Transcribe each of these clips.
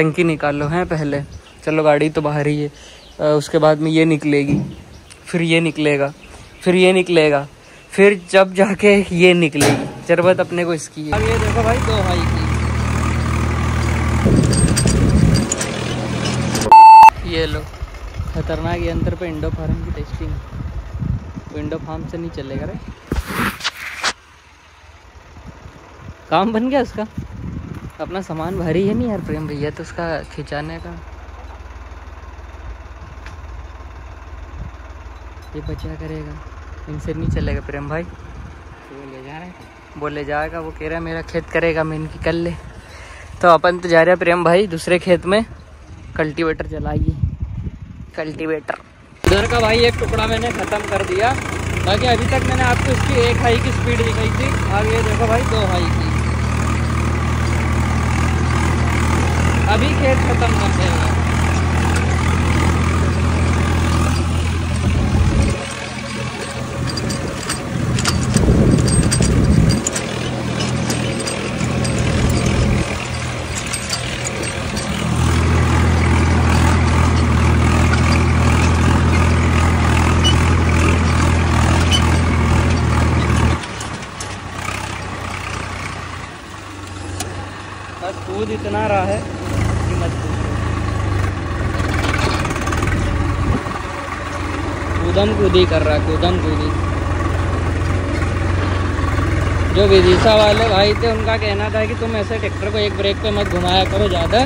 टंकी निकाल लो हैं पहले? चलो गाड़ी तो बाहर ही है। उसके बाद में ये निकलेगी, फिर ये निकलेगा, फिर ये निकलेगा, फिर जब जाके ये निकलेगी। ज़रूरत अपने को इसकी है। अब ये देखो भाई, दो भाई की। ये लो। खतरनाक यंत्र पे इंडो फार्म की टेस्टिंग इंडो फार्म से नहीं चलेगा रे। काम बन गया उसका? अपना सामान भारी है नहीं यार प्रेम भैया तो उसका खिंचाने का। ये बचा करेगा। इनसे नहीं चलेगा प्रेम भाई। वो ले जा रहे हैं। बोले जाएगा वो कह रहा है, मेरा खेत करेगा मैं इनकी कर ले तो अपन तो जा रहे हैं प्रेम भाई, दूसरे खेत में। कल्टीवेटर चलाइए। कल्टीवेटर। उधर का भाई एक टुकड़ा मैंने ख़त्म कर दिया। बाकी अभी तक मैंने आपको इसकी एक हाई की स्पीड दिखाई थी। अब ये देखो भाई, दो हाई की। अभी खेत ख़त्म कर बस कूद इतना रहा है कि मत पूछो कूदम कूदी कर रहा कूदम कूदी जो विदिशा वाले भाई थे, उनका कहना था कि तुम ऐसे ट्रैक्टर को एक ब्रेक पे मत घुमाया करो ज़्यादा।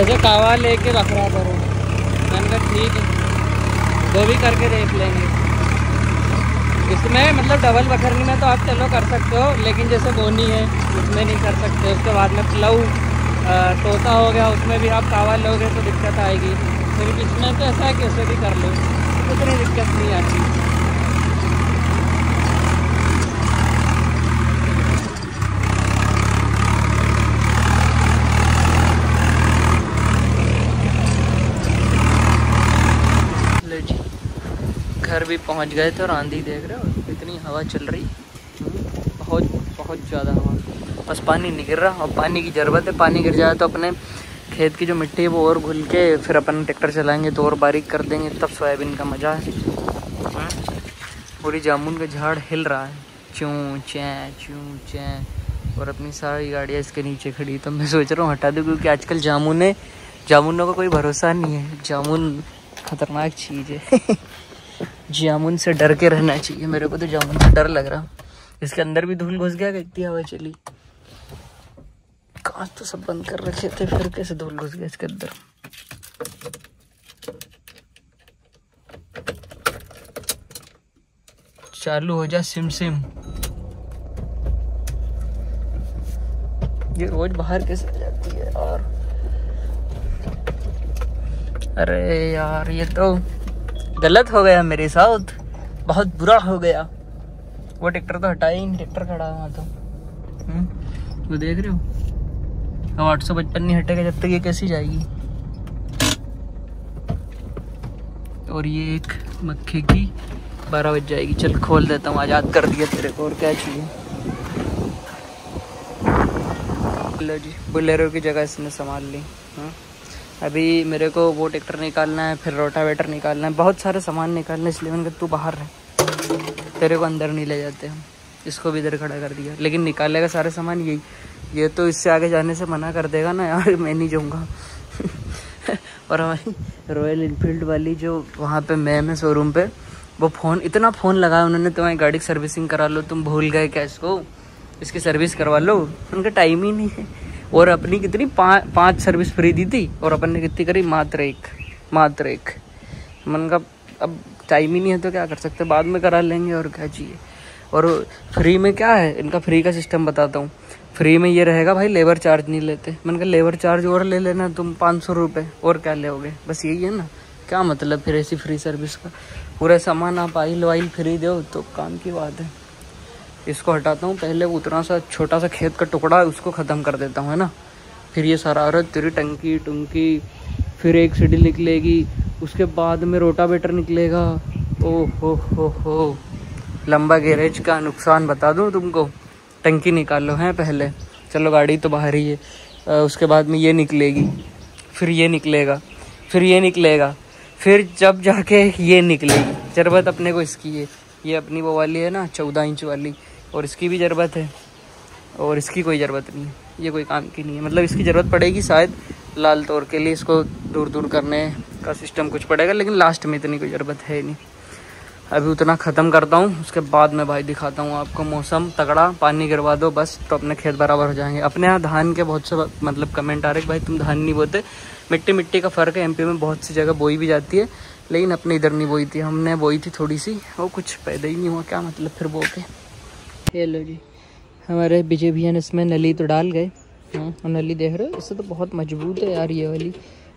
ऐसे कावा लेके रखा करो। मैंने कहा, ठीक है। वो भी करके देख लेंगे। इसमें मतलब डबल बखरनी में तो आप चलो कर सकते हो, लेकिन जैसे बोनी है, उसमें नहीं कर सकते। उसके बाद में प्लव तोता हो गया, उसमें भी आप कावा लोगे तो दिक्कत आएगी। फिर इसमें तो ऐसा है कैसे भी कर लो। उतनी दिक्कत नहीं आती। घर भी पहुँच गए थे और आंधी देख रहे हो, इतनी हवा चल रही। बहुत बहुत ज़्यादा हवा। बस पानी नहीं गिर रहा और पानी की ज़रूरत है, पानी गिर जाए तो अपने खेत की जो मिट्टी है वो और घुल के फिर अपन ट्रैक्टर चलाएँगे तो और बारीक कर देंगे, तब सोयाबीन का मज़ा है। पूरी जामुन का झाड़ हिल रहा है। चूँ, चैँ चूँ, चैँ। और अपनी सारी गाड़ियाँ इसके नीचे खड़ी तो मैं सोच रहा हूँ हटा दूँ, क्योंकि आजकल जामुने जामुनों का कोई भरोसा नहीं है। जामुन खतरनाक चीज़ है। जामुन से डर के रहना चाहिए। मेरे को तो जामुन से डर लग रहा। इसके अंदर भी धूल घुस गया कितनी हवा चली। कांच तो सब बंद कर रखे थे फिर कैसे धूल घुस गया इसके अंदर चालू हो जा सिम सिम ये रोज बाहर कैसे जाती है यार अरे यार ये तो गलत हो गया मेरे साथ बहुत बुरा हो गया। वो ट्रैक्टर तो हटाया ही नहीं ट्रैक्टर खड़ा हुआ तो। हम्म वो देख रहे हो? अब आठ सौ पचपन नहीं हटेगा जब तक ये कैसी जाएगी। और ये एक मक्खी की बारह बज जाएगी। चल, खोल देता हूँ आज़ाद कर दिया तेरे को, और क्या चाहिए? लो जी, बुलेरो की जगह इसने संभाल ली। हाँ। अभी मेरे को वो ट्रैक्टर निकालना है, फिर रोटावेटर निकालना है। बहुत सारे सामान निकालना है, इसलिए मैंने कहा तू बाहर रहे। तेरे को अंदर नहीं ले जाते हम। इसको भी इधर खड़ा कर दिया। लेकिन निकालेगा सारे सामान, यही। ये तो इससे आगे जाने से मना कर देगा ना यार, मैं नहीं जाऊँगा। और हमारी रॉयल इनफील्ड वाली जो वहाँ पे मैम है शोरूम पे, वो फ़ोन इतना फ़ोन लगाया उन्होंने तुम्हारी गाड़ी की सर्विसिंग करा लो, तुम भूल गए क्या इसको? इसकी सर्विस करवा लो। उनका टाइम ही नहीं है। और अपनी कितनी पाँच पाँच सर्विस फ्री दी थी, और अपन ने कितनी करी? मात्र एक मात्र एक। मन का, अब टाइम ही नहीं है तो क्या कर सकते? बाद में करा लेंगे और क्या चाहिए? और फ्री में क्या है? इनका फ्री का सिस्टम बताता हूँ। फ्री में ये रहेगा भाई, लेबर चार्ज नहीं लेते। मैंने कहा, लेबर चार्ज और ले लेना, तुम पाँच सौ रुपये और क्या लोगे बस यही है ना। क्या मतलब फिर ऐसी फ्री सर्विस का? पूरा सामान आप आइल वाइल फ्री दो तो काम की बात है। इसको हटाता हूँ, पहले उतना सा छोटा सा खेत का टुकड़ा है उसको ख़त्म कर देता हूँ, है ना। फिर ये सारा अरे तेरी टंकी, टुंकी, फिर एक सीढ़ी निकलेगी, उसके बाद में रोटावेटर निकलेगा। ओ हो हो हो। लंबा गैरेज का नुकसान बता दूँ तुमको? टंकी निकाल लो हैं पहले? चलो गाड़ी तो बाहर ही है। उसके बाद में ये निकलेगी, फिर ये निकलेगा, फिर ये निकलेगा, फिर जब जाके ये निकलेगी। ज़रूरत अपने को इसकी है। ये अपनी वो वाली है ना, चौदह इंच वाली, और इसकी भी ज़रूरत है, और इसकी कोई ज़रूरत नहीं है। ये कोई काम की नहीं है। मतलब इसकी ज़रूरत पड़ेगी शायद, लाल तौर के लिए इसको दूर दूर करने का सिस्टम कुछ पड़ेगा, लेकिन लास्ट में इतनी कोई ज़रूरत है नहीं। अभी उतना ख़त्म करता हूँ उसके बाद मैं भाई दिखाता हूँ आपको मौसम तगड़ा पानी गिरवा दो बस तो अपने खेत बराबर हो जाएँगे। अपने यहाँ धान के बहुत से मतलब कमेंट आ रहे भाई तुम धान नहीं बोते। मिट्टी मिट्टी का फ़र्क है एमपी में बहुत सी जगह बोई भी जाती है लेकिन अपने इधर नहीं बोई थी। हमने बोई थी थोड़ी सी वो कुछ पैदा ही नहीं हुआ क्या मतलब फिर बो के हेलो जी हमारे विजय भैया इसमें नली तो डाल गए। हाँ नली देख रहे हो इससे तो बहुत मज़बूत है यार ये वाली।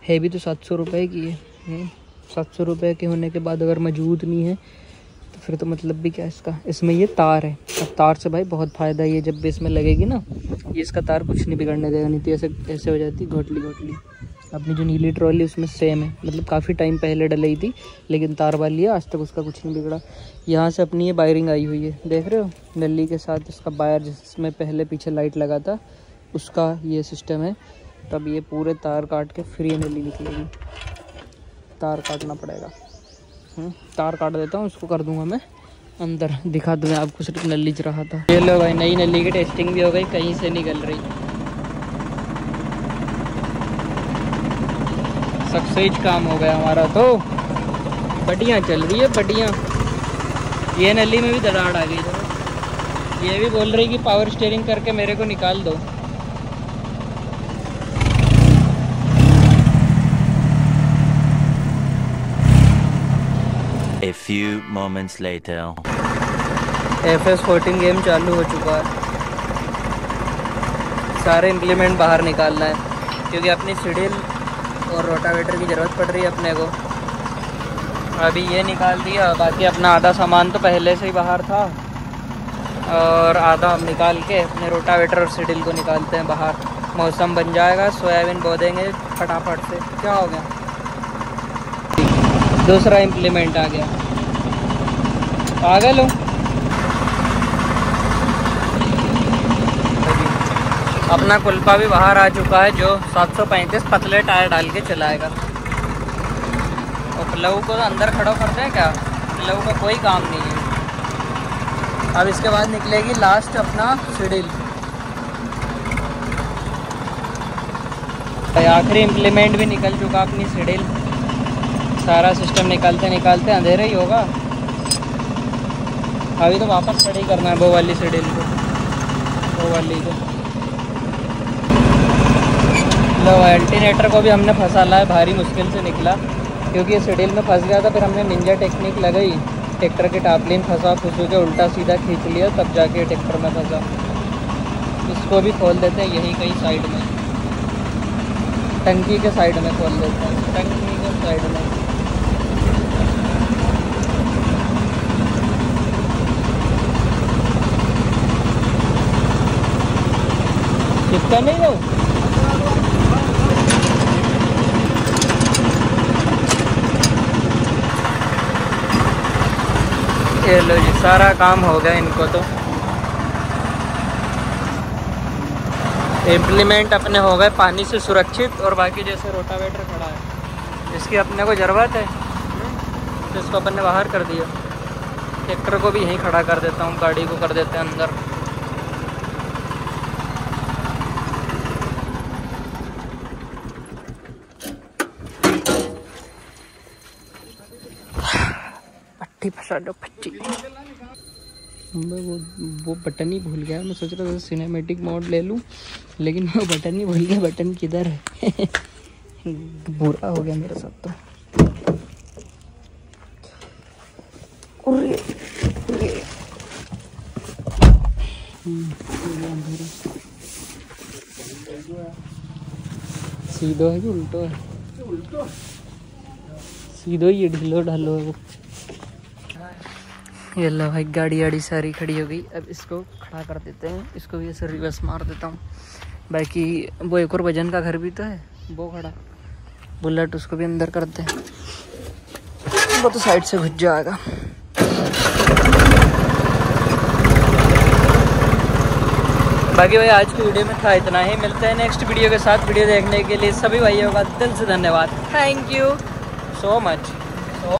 है भी तो सात सौ की हाँ, सात सौ रुपये के होने के बाद अगर मज़बूत नहीं है तो फिर तो मतलब भी क्या इसका? इसमें ये तार है। अब तार से भाई बहुत फ़ायदा है, ये जब भी इसमें लगेगी ना, ये इसका तार कुछ नहीं बिगड़ने देगा, नहीं तो ऐसे ऐसे हो जाती घोटली घोटली। अपनी जो नीली ट्रॉली उसमें सेम है। मतलब काफ़ी टाइम पहले डली थी, लेकिन तार वाली है, आज तक उसका कुछ नहीं बिगड़ा। यहाँ से अपनी ये वायरिंग आई हुई है। देख रहे हो? नली के साथ इसका वायर जिसमें पहले पीछे लाइट लगा था, उसका ये सिस्टम है। तब ये पूरे तार काट के फ्री नली निकलेगी। तार काटना पड़ेगा। हम्म, तार काट देता हूँ उसको कर दूँगा मैं। अंदर दिखा दूँगा आपको सिर्फ़ नली च रहा था। ये लो भाई नई नली की टेस्टिंग भी हो गई कहीं से निकल रही। सक्सेस काम हो गया हमारा तो। बढ़िया चल रही है बढ़िया। ये नली में भी दराड़ आ गई। ये भी बोल रही कि पावर स्टेयरिंग करके मेरे को निकाल दो। A few moments later. F S fourteen game चालू हो चुका है। सारे इम्प्लीमेंट बाहर निकालना है, क्योंकि अपनी शेड्यूल और रोटावेटर की ज़रूरत पड़ रही है अपने को। अभी ये निकाल दिया, बाकी अपना आधा सामान तो पहले से ही बाहर था। और आधा हम निकाल के अपने रोटावेटर और सीडिल को निकालते हैं बाहर। मौसम बन जाएगा, सोयाबीन बो देंगे फटाफट से। क्या हो गया? दूसरा इम्प्लीमेंट आ गया। पागल हूँ अपना कुल्पा भी बाहर आ चुका है, जो 735 पतले टायर डाल के चलाएगा। और प्लव को तो अंदर खड़ा करते हैं क्या? प्लव का कोई काम नहीं है। अब इसके बाद निकलेगी लास्ट अपना सीडिल आखिरी इम्प्लीमेंट भी निकल चुका अपनी सीडिल सारा सिस्टम निकालते निकालते अंधेरा ही होगा। अभी तो वापस खड़ी करना है वो वाली सीडिल को। वो वाली को। मतलब अल्टीनेटर को भी हमने फंसाला है, भारी मुश्किल से निकला। क्योंकि ये शेड्यूल में फंस गया था, फिर हमने निंजा टेक्निक लगाई। ट्रैक्टर के टापलिन फंसा फंसू के उल्टा सीधा खींच लिया, तब जाके ट्रैक्टर में फंसा। इसको भी खोल देते हैं, यहीं कहीं साइड में। टंकी के साइड में खोल देते हैं। टंकी के साइड में। नहीं हो। ये लो जी, सारा काम हो गया इनको तो। इम्प्लीमेंट अपने हो गए, पानी से सुरक्षित और बाकी जैसे रोटावेटर खड़ा है। इसकी अपने को ज़रूरत है? तो इसको अपने बाहर कर दिया। ट्रैक्टर को भी यहीं खड़ा कर देता हूँ, गाड़ी को कर देते हैं अंदर। पट्टी फंसा मैं वो वो बटन ही भूल गया। मैं सोच रहा था सिनेमेटिक मोड ले लूँ लेकिन वो बटन ही भूल गया। बटन किधर है? बुरा हो गया मेरे साथ तो। सीधो है कि उल्टो है? सीधो ही ढीलो ढालो है वो। ये लो भाई, गाड़ी वाड़ी सारी खड़ी हो गई। अब इसको खड़ा कर देते हैं। इसको भी ऐसे रिवर्स मार देता हूँ। बाकी वो एक और वज़न का घर भी तो है, वो खड़ा। बुलेट उसको भी अंदर करते हैं। वो तो साइड से घुस जाएगा। बाकी भाई, आज की वीडियो में था इतना ही। मिलते हैं नेक्स्ट वीडियो के साथ। वीडियो देखने के लिए सभी भाइयों का दिल से धन्यवाद। Thank you so much